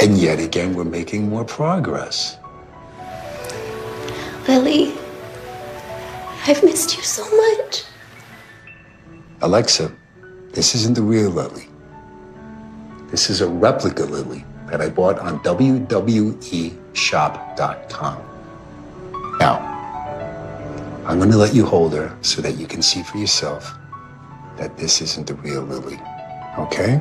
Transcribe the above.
And yet again, we're making more progress. Lily, I've missed you so much. Alexa, this isn't the real Lily. This is a replica Lily that I bought on WWEshop.com. Now, I'm going to let you hold her so that you can see for yourself that this isn't the real Lily. Okay?